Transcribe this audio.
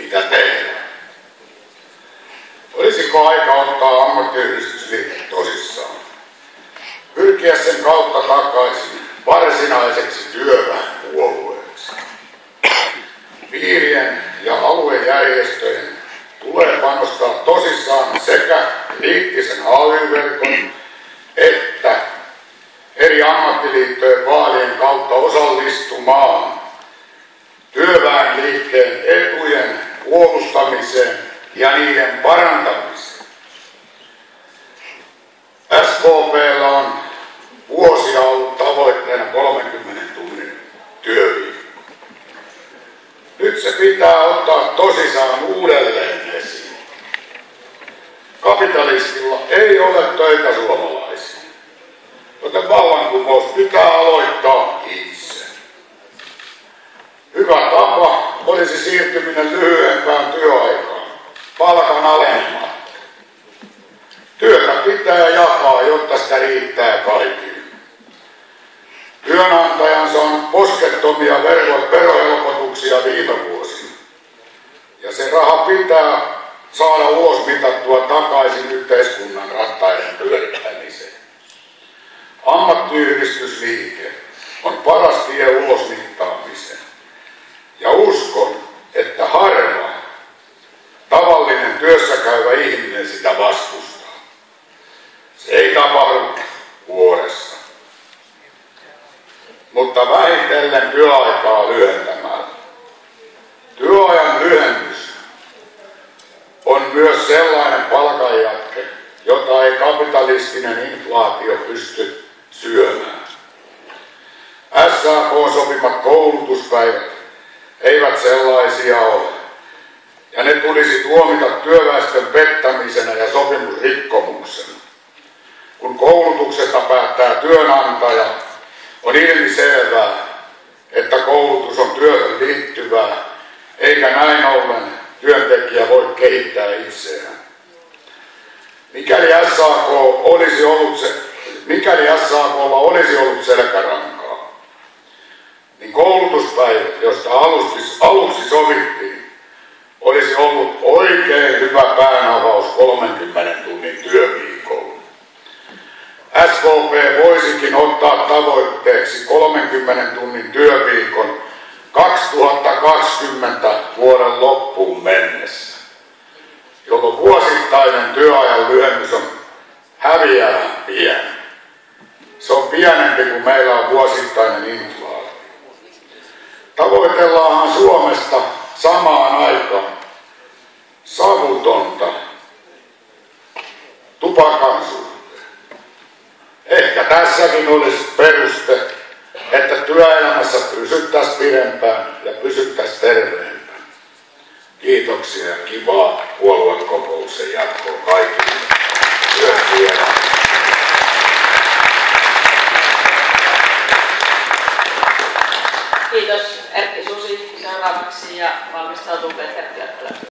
mitä tehdään. Olisiko aika ottaa ammattiyhdistysliike tosissaan? Pyrkiä sen kautta takaisin varsinaiseksi työväenpuolueeksi. Piirien ja aluejärjestöjen tulee panostaa tosissaan sekä liittisen AY-verkon että eri ammattiliittojen vaalien kautta osallistumaan työväenliikkeen etujen puolustamiseen ja niiden parantamiseen. SKPllä on vuosia ollut tavoitteena 30 tunnin työviikko. Nyt se pitää ottaa tosissaan uudelleen esiin. Kapitalistilla ei ole töitä suomalaisia, joten vallankumous pitää aloittaa itse. Hyvä tapa olisi siirtyminen Pitää jakaa, jotta sitä riittää kaikille. Työnantajansa on poskettomia verohelpotuksia viime vuosina. Ja se raha pitää saada ulos mitattua takaisin yhteiskunnan rattaiden pyörittämiseen. Ammattiyhdistysliike on paras tie ulosmittaamiseen. Ja uskon, että harva tavallinen työssäkäyvä ihminen sitä vastustaa. Se ei tapahdu vuodessa. Mutta vähitellen työaikaa lyhentämällä. Työajan lyhennys on myös sellainen palkanjatke, jota ei kapitalistinen inflaatio pysty syömään. SAK sopimat koulutuspäivät eivät sellaisia ole. Ja ne tulisi tuomita työväestön pettämisenä ja sopimusrikkomuksena. Kun koulutuksesta päättää työnantaja, on ilmiselvää, että koulutus on työhön liittyvää, eikä näin ollen työntekijä voi kehittää itseään. Mikäli SAK olisi ollut se, mikäli SAKlla olisi ollut selkärankaa, niin koulutuspäivät, josta aluksi, aluksi sovittiin, olisi ollut oikein hyvä päänavaus 30 tunnin työviikolla. Voisikin ottaa tavoitteeksi 30 tunnin työviikon 2020 vuoden loppuun mennessä, jolloin vuosittainen työajan lyhennys on häviävän pieni. Se on pienempi kuin meillä on vuosittainen inflaatio. Tavoitellaanhan tässäkin olisi peruste, että työelämässä pysyttäisiin pidempään ja pysyttäisiin terveempään. Kiitoksia ja kivaa puoluekokouksen jatkoa kaikille työntekijöille. Kiitos Erkki Susi seuraavaksi ja valmistautuu Peter Työttelä.